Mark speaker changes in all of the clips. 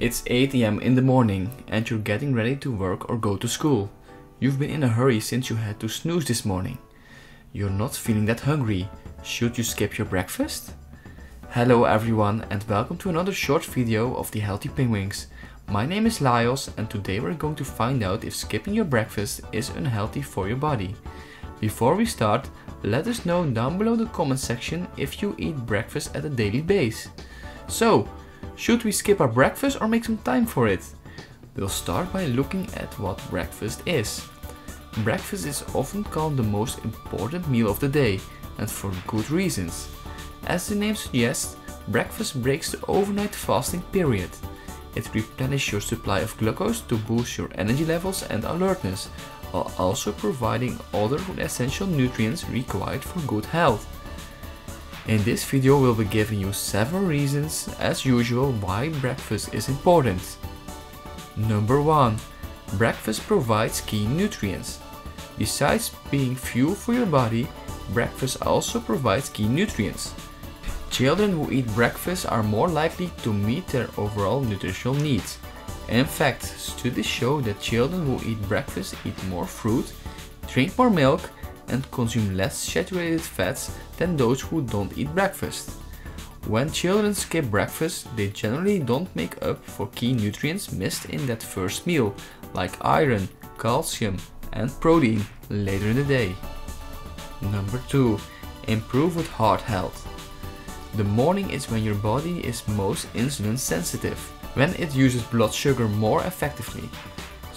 Speaker 1: It's 8 am in the morning and you're getting ready to work or go to school. You've been in a hurry since you had to snooze this morning. You're not feeling that hungry. Should you skip your breakfast? Hello everyone and welcome to another short video of the Healthy Penguins. My name is Lajos and today we're going to find out if skipping your breakfast is unhealthy for your body. Before we start, let us know down below the comment section if you eat breakfast at a daily base. So, should we skip our breakfast or make some time for it? We'll start by looking at what breakfast is. Breakfast is often called the most important meal of the day, and for good reasons. As the name suggests, breakfast breaks the overnight fasting period. It replenishes your supply of glucose to boost your energy levels and alertness, while also providing other essential nutrients required for good health. In this video we'll be giving you 7 reasons, as usual, why breakfast is important. Number 1. Breakfast provides key nutrients. Besides being fuel for your body, breakfast also provides key nutrients. Children who eat breakfast are more likely to meet their overall nutritional needs. In fact, studies show that children who eat breakfast eat more fruit, drink more milk, and consume less saturated fats than those who don't eat breakfast. When children skip breakfast, they generally don't make up for key nutrients missed in that first meal, like iron, calcium, and protein later in the day. Number 2. Improve with heart health. The morning is when your body is most insulin sensitive, when it uses blood sugar more effectively.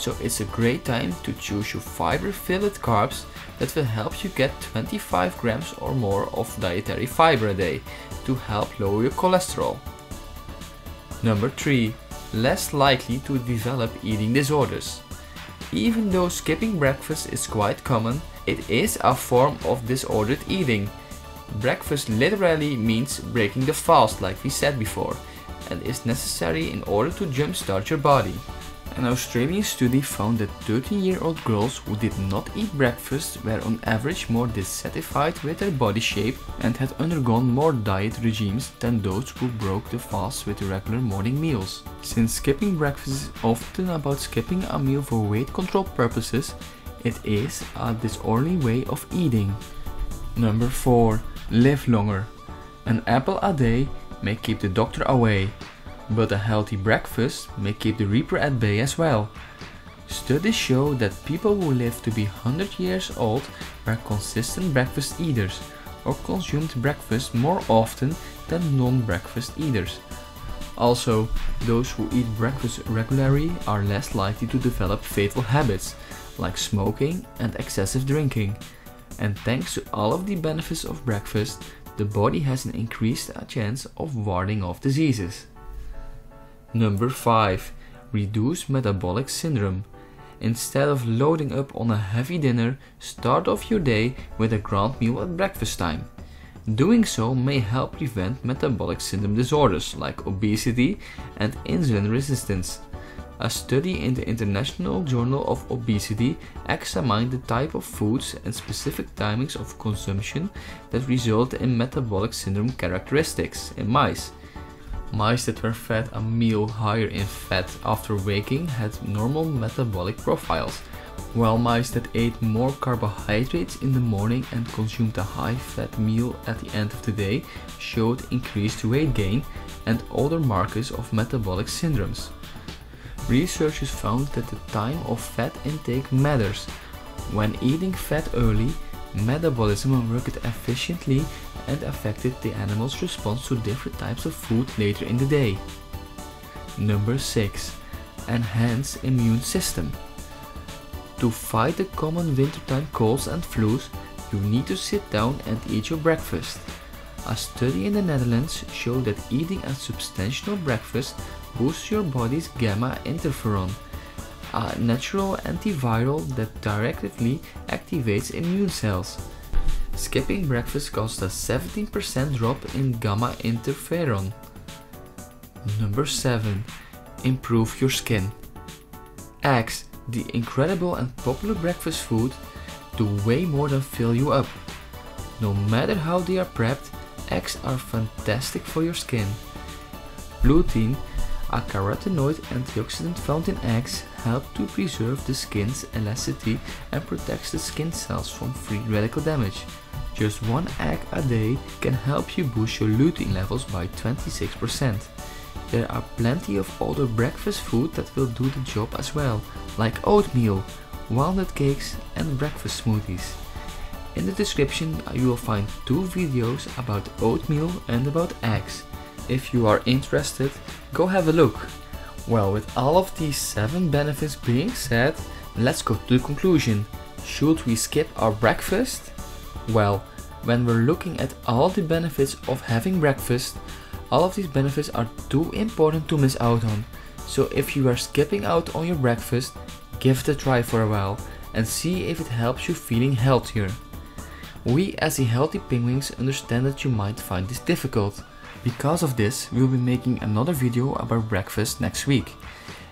Speaker 1: So it's a great time to choose your fiber-filled carbs that will help you get 25 grams or more of dietary fiber a day to help lower your cholesterol. Number 3. Less likely to develop eating disorders. Even though skipping breakfast is quite common, it is a form of disordered eating. Breakfast literally means breaking the fast like we said before and is necessary in order to jumpstart your body. An Australian study found that 13-year-old girls who did not eat breakfast were on average more dissatisfied with their body shape and had undergone more diet regimes than those who broke the fast with regular morning meals. Since skipping breakfast is often about skipping a meal for weight control purposes, it is a disorderly way of eating. Number 4. Live longer. An apple a day may keep the doctor away, but a healthy breakfast may keep the reaper at bay as well. Studies show that people who live to be 100 years old were consistent breakfast eaters or consumed breakfast more often than non-breakfast eaters. Also, those who eat breakfast regularly are less likely to develop fatal habits like smoking and excessive drinking. And thanks to all of the benefits of breakfast, the body has an increased chance of warding off diseases. Number 5. Reduce metabolic syndrome. Instead of loading up on a heavy dinner, start off your day with a grand meal at breakfast time. Doing so may help prevent metabolic syndrome disorders like obesity and insulin resistance. A study in the International Journal of Obesity examined the type of foods and specific timings of consumption that result in metabolic syndrome characteristics in mice. Mice that were fed a meal higher in fat after waking had normal metabolic profiles, while mice that ate more carbohydrates in the morning and consumed a high fat meal at the end of the day showed increased weight gain and other markers of metabolic syndromes. Researchers found that the time of fat intake matters. When eating fat early, metabolism worked efficiently and affected the animal's response to different types of food later in the day. Number 6. Enhance immune system. To fight the common wintertime colds and flus, you need to sit down and eat your breakfast. A study in the Netherlands showed that eating a substantial breakfast boosts your body's gamma interferon, a natural antiviral that directly activates immune cells. Skipping breakfast caused a 17% drop in gamma interferon. Number 7. Improve your skin. Eggs, the incredible and popular breakfast food, do way more than fill you up. No matter how they are prepped, eggs are fantastic for your skin. Lutein, A carotenoid antioxidant found in eggs help to preserve the skin's elasticity and protects the skin cells from free radical damage. Just one egg a day can help you boost your lutein levels by 26%. There are plenty of other breakfast food that will do the job as well, like oatmeal, walnut cakes and breakfast smoothies. In the description you will find two videos about oatmeal and about eggs. If you are interested, go have a look. Well, with all of these 7 benefits being said, let's go to the conclusion. Should we skip our breakfast? Well, when we're looking at all the benefits of having breakfast, all of these benefits are too important to miss out on. So if you are skipping out on your breakfast, give it a try for a while and see if it helps you feeling healthier. We as the Healthy Penguins understand that you might find this difficult. Because of this, we'll be making another video about breakfast next week.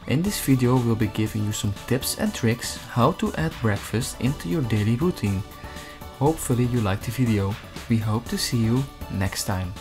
Speaker 1: In this video, we'll be giving you some tips and tricks how to add breakfast into your daily routine. Hopefully you liked the video. We hope to see you next time.